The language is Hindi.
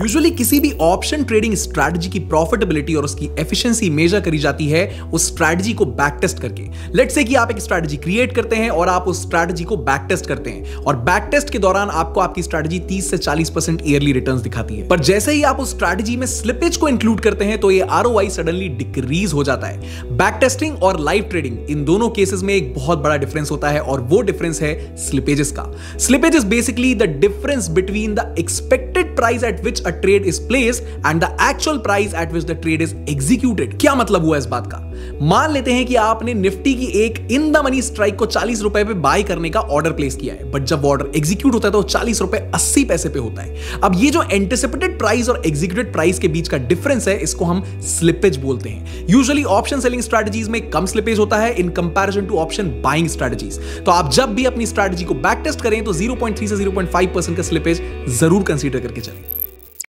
यूजुअली किसी भी ऑप्शन ट्रेडिंग स्ट्रैटेजी की प्रॉफिटेबिलिटी और उसकी एफिशिएंसी मेजर करी जाती है, उस स्ट्रैटेजी को बैक टेस्ट करके। लेट से कि आप एक स्ट्रैटेजी क्रिएट करते हैं और आप उस स्ट्रैटेजी को बैक टेस्ट करते हैं। और बैक टेस्ट के दौरान आपको आपकी स्ट्रैटेजी 30 से 40 परसेंट ईयरली रिटर्न दिखाती है। पर जैसे ही आप उस स्ट्रैटेजी में स्लिपेज को इंक्लूड करते हैं तो ये आर सडनली डिक्रीज हो जाता है। बैक टेस्टिंग और लाइव ट्रेडिंग इन दोनों केसेस में एक बहुत बड़ा डिफरेंस होता है और वो डिफरेंस है स्लिपेजेस का। Slippage is basically the difference between the expected price at which a trade is placed and the actual price at which the trade is executed. क्या मतलब हुआ इस बात का? मान लेते हैं कि आपने निफ्टी की एक इन द मनी स्ट्राइक को चालीस रुपए पे बाय करने का ऑर्डर प्लेस किया है बट जब ऑर्डर एग्जीक्यूट होता है तो चालीस रुपए अस्सी पैसे पे होता है। अब ये जो एंटिसिपेटेड प्राइस और एग्जीक्यूटेड प्राइस के बीच का डिफरेंस है, इसको हम स्लिपेज बोलते हैं। यूजुअली ऑप्शन सेलिंग स्ट्रेटजीज में कम स्लिपेज होता है in comparison to option buying strategies तो आप जब भी अपनी स्ट्रेटजी को बैक टेस्ट करें तो 0.3 से 0.5 परसेंट का स्लिपेज ज़रूर कंसीडर करके चलें।